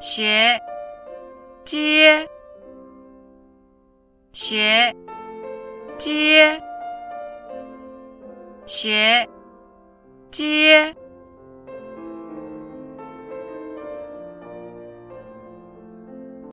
学接学接学接。